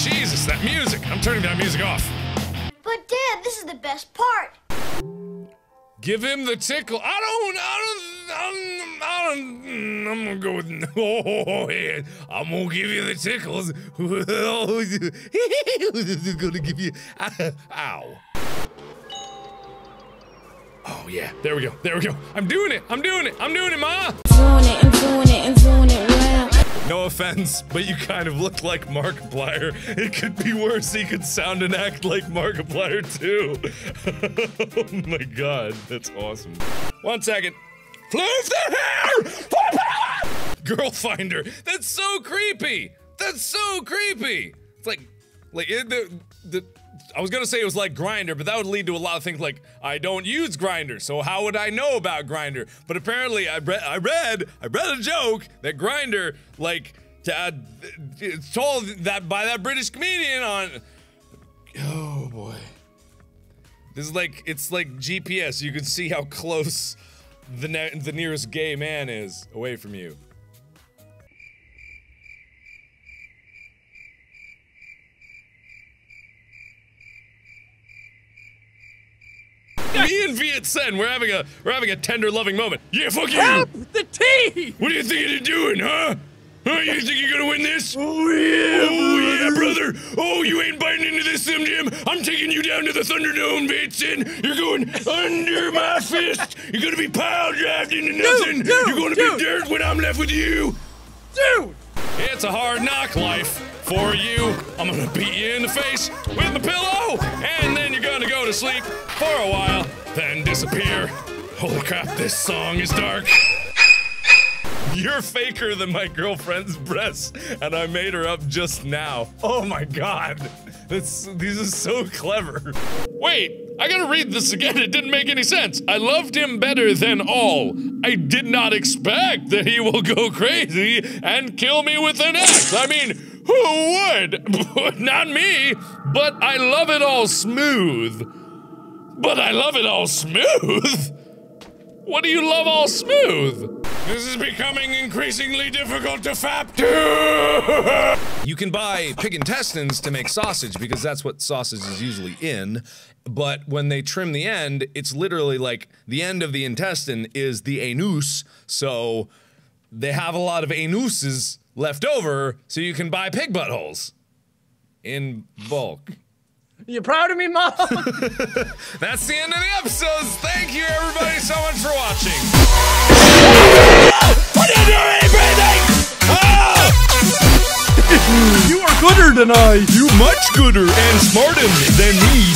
Jesus, that music. I'm turning that music off. But Dad, this is the best part. Give him the tickle. I don't, I don't, I don't, I don't mm, I'm gonna go with, oh, yeah. I'm gonna give you the tickles. gonna give you, ow. Oh yeah, there we go, there we go. I'm doing it, I'm doing it, I'm doing it, Ma! But you kind of look like Markiplier. It could be worse. He could sound and act like Markiplier too. oh my god, that's awesome. One second. Floof the hair! Girl finder. That's so creepy. That's so creepy. It's like, like it, the the. I was gonna say it was like Grindr, but that would lead to a lot of things like I don't use Grindr, so how would I know about Grindr? But apparently, I read, I read, I read a joke that Grindr, like, uh, it's told that by that British comedian on. Oh boy, this is like it's like GPS. You can see how close the ne the nearest gay man is away from you. Me and Viet Sen, we're having a we're having a tender, loving moment. Yeah, fuck you. Help! The tea! What do you think you're doing, huh? Huh? You think you're gonna win this? Oh yeah, oh yeah, brother. Oh, you ain't biting into this, Slim Jim. I'm taking you down to the Thunderdome, Vietson. You're going under my fist. You're gonna be pile drived into nothing. dude, you're gonna dude. be dirt when I'm left with you. Dude! It's a hard knock life for you. I'm gonna beat you in the face with the pillow, and then you're gonna go to sleep for a while, then disappear. Holy crap, this song is dark. You're faker than my girlfriend's breasts, and I made her up just now. Oh my god. This, these are so clever. Wait, I gotta read this again. It didn't make any sense. I loved him better than all. I did not expect that he will go crazy and kill me with an axe. I mean, who would? not me, but I love it all smooth. But I love it all smooth? What do you love all smooth? This is becoming increasingly difficult to fap to! You can buy pig intestines to make sausage because that's what sausage is usually in. But when they trim the end, it's literally like the end of the intestine is the anus. So they have a lot of anuses left over, so you can buy pig buttholes in bulk. You proud of me, Mom? That's the end of the episodes. Thank you, everybody, so much for watching. Gooder than I. You much gooder and smarter than me,